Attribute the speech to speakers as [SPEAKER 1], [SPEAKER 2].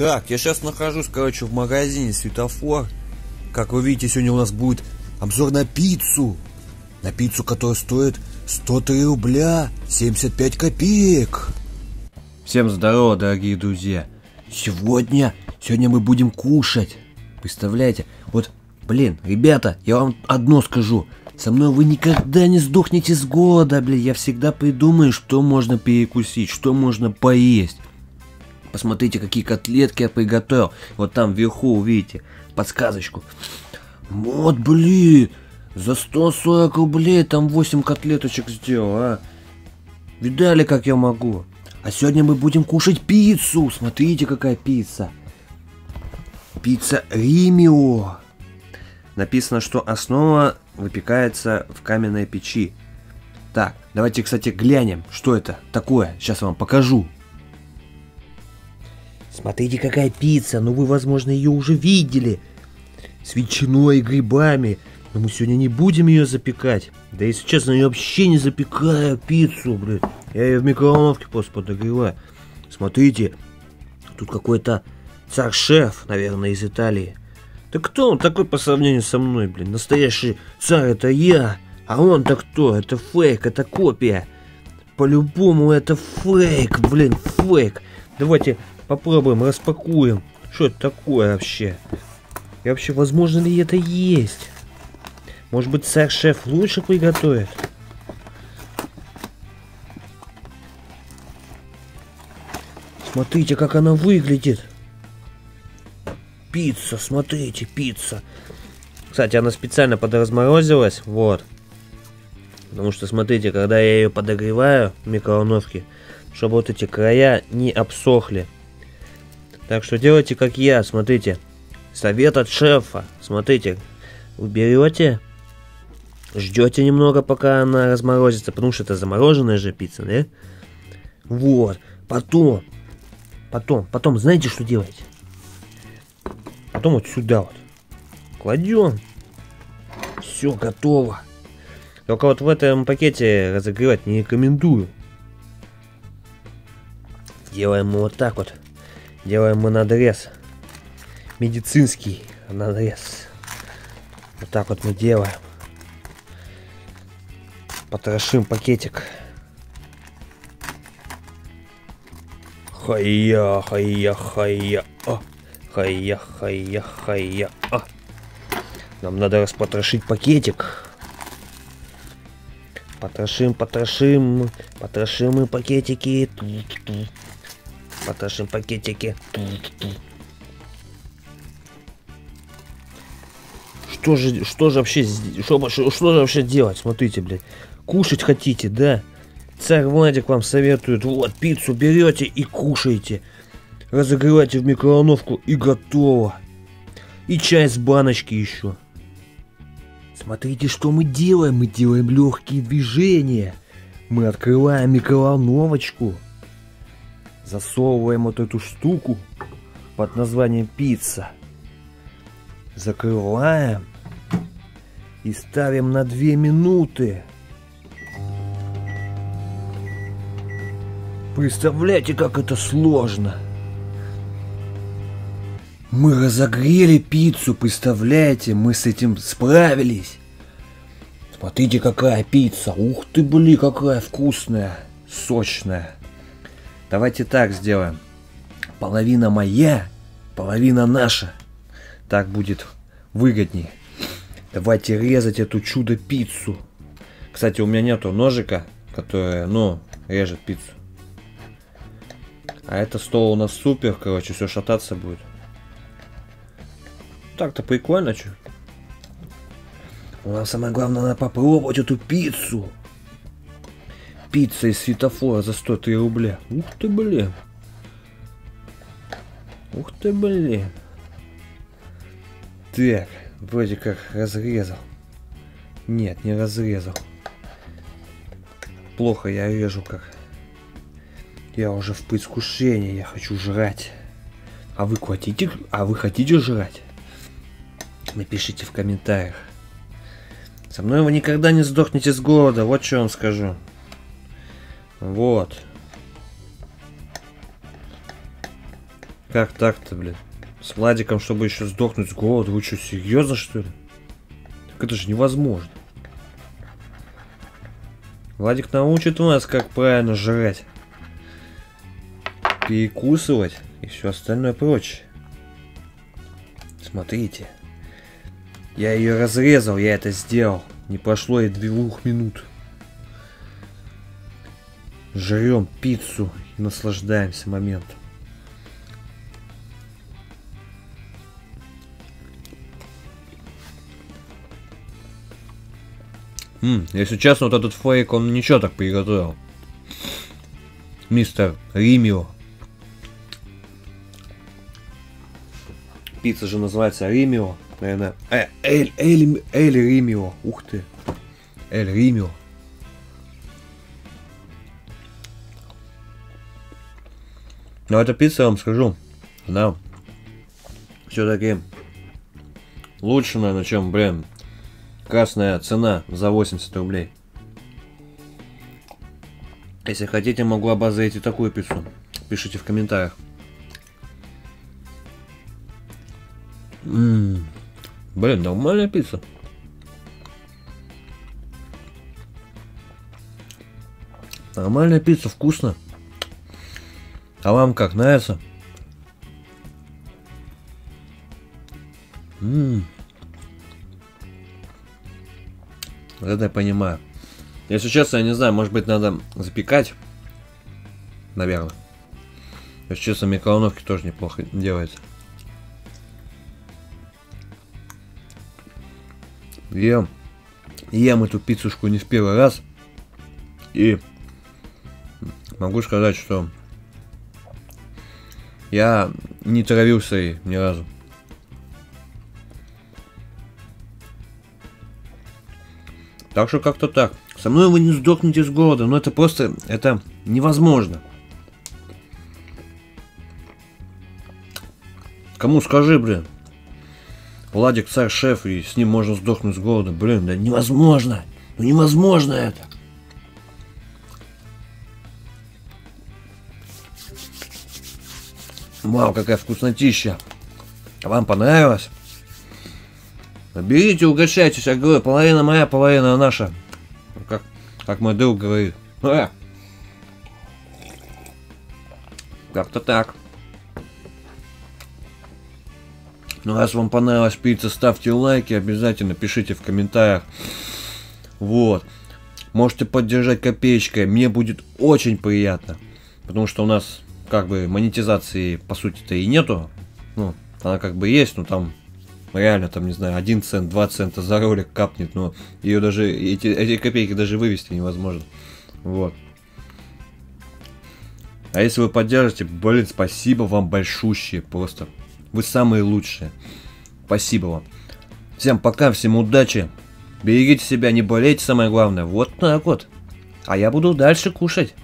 [SPEAKER 1] Так, я сейчас нахожусь, короче, в магазине Светофор. Как вы видите, сегодня у нас будет обзор на пиццу. На пиццу, которая стоит 103 рубля 75 копеек. Всем здорово, дорогие друзья. Сегодня, сегодня мы будем кушать. Представляете? Вот, блин, ребята, я вам одно скажу. Со мной вы никогда не сдохнете с голода, блин. Я всегда придумаю, что можно перекусить, что можно поесть. Посмотрите, какие котлетки я приготовил. Вот там вверху увидите подсказочку. Вот, блин, за 140 рублей там 8 котлеточек сделал, а. Видали, как я могу? А сегодня мы будем кушать пиццу. Смотрите, какая пицца. Пицца Римио. Написано, что основа выпекается в каменной печи. Так, давайте, кстати, глянем, что это такое. Сейчас вам покажу. Смотрите, какая пицца. Ну, вы, возможно, ее уже видели. С ветчиной и грибами. Но мы сегодня не будем ее запекать. Да, если честно, я вообще не запекаю пиццу, блин. Я ее в микроволновке просто подогреваю. Смотрите, тут какой-то царь-шеф, наверное, из Италии. Да кто он такой по сравнению со мной, блин? Настоящий царь это я. А он-то кто? Это фейк, это копия. По-любому это фейк, блин, фейк. Давайте попробуем, распакуем. Что это такое вообще? И вообще, возможно ли это есть? Может быть, царь-шеф лучше приготовит? Смотрите, как она выглядит. Пицца, смотрите, пицца. Кстати, она специально подразморозилась, вот. Потому что, смотрите, когда я ее подогреваю в микроволновке, чтобы вот эти края не обсохли. Так что делайте как я, смотрите. Совет от шефа. Смотрите, вы берете, ждете немного, пока она разморозится, потому что это замороженная же пицца, да? Вот. Потом, потом, потом, знаете, что делаете? Потом вот сюда вот кладем. Все готово. Только вот в этом пакете разогревать не рекомендую. Делаем вот так вот. Делаем мы надрез. Медицинский надрез. Вот так вот мы делаем. Потрошим пакетик. Хая, хая, хая. О. Хая, хая, хая. А. Нам надо распотрошить пакетик. Потрошим, потрошим, потрошим мы пакетики. Потрошим пакетики. Что же, что же вообще, что, что, что же вообще делать? Смотрите, блядь. Кушать хотите, да? Царь Владик вам советует, вот, пиццу берете и кушаете разогревайте в микроволновку и готово. И чай с баночки еще. Смотрите, что мы делаем. Мы делаем легкие движения. Мы открываем микроволновочку. Засовываем вот эту штуку под названием пицца. Закрываем. И ставим на 2 минуты. Представляете, как это сложно. Мы разогрели пиццу, представляете? Мы с этим справились. Смотрите, какая пицца. Ух ты, блин, какая вкусная, сочная. Давайте так сделаем. Половина моя, половина наша. Так будет выгоднее. Давайте резать эту чудо-пиццу. Кстати, у меня нету ножика, который, ну, режет пиццу. А это стол у нас супер, короче, все шататься будет. Так-то прикольно, что. Нам самое главное надо попробовать эту пиццу. Пицца из светофора за 103 рубля. Ух ты, блин. Ух ты, блин. Так, вроде как разрезал. Нет, не разрезал. Плохо я режу как. Я уже в предвкушении, я хочу жрать. А вы хотите, а вы хотите жрать? Напишите в комментариях. Со мной вы никогда не сдохнете с голода, вот что вам скажу. Вот. Как так-то, блин? С Владиком, чтобы еще сдохнуть с голоду? Вы что, серьезно, что ли? Так это же невозможно. Владик научит вас, как правильно жрать. Перекусывать и все остальное прочее. Смотрите. Я ее разрезал, я это сделал. Не прошло и двух минут. Жрем пиццу и наслаждаемся моментом. М, если честно, вот этот фейк, он ничего так приготовил. Мистер Римио. Пицца же называется Римио. Наверное. Э, Эль, Эль, Эль Римио. Ух ты. Эль Римио. Но эта пицца, я вам скажу, она все-таки лучше, наверное, чем, блин, красная цена за 80 рублей. Если хотите, могу обозреть и такую пиццу. Пишите в комментариях. Ммм. Блин, нормальная пицца. Нормальная пицца, вкусно. А вам как, нравится? Ммм. Это я понимаю. Если честно, я не знаю, может быть надо запекать. Наверное. Если честно, в микроволновке тоже неплохо делается. Ем. Ем эту пиццушку не в первый раз. И могу сказать, что я не травился ей ни разу. Так что как-то так. Со мной вы не сдохнете с голода, но это просто, это невозможно. Кому скажи, блин. Владик царь шеф, и с ним можно сдохнуть с голода. Блин, да невозможно. Ну невозможно это. Вау, какая вкуснотища. Вам понравилось? Берите, угощайтесь, я говорю, половина моя, половина наша. Как, как мой друг говорит. А! Как-то так. Ну, раз вам понравилась пицца, ставьте лайки, обязательно пишите в комментариях. Вот. Можете поддержать копеечкой, мне будет очень приятно. Потому что у нас как бы монетизации по сути-то и нету. Ну, она как бы есть, но там реально там, не знаю, 1 цент, 2 цента за ролик капнет, но ее даже, эти, эти копейки даже вывести невозможно. Вот. А если вы поддержите, блин, спасибо вам большущее просто. Вы самые лучшие. Спасибо вам. Всем пока, всем удачи. Берегите себя, не болейте, самое главное. Вот так вот. А я буду дальше кушать.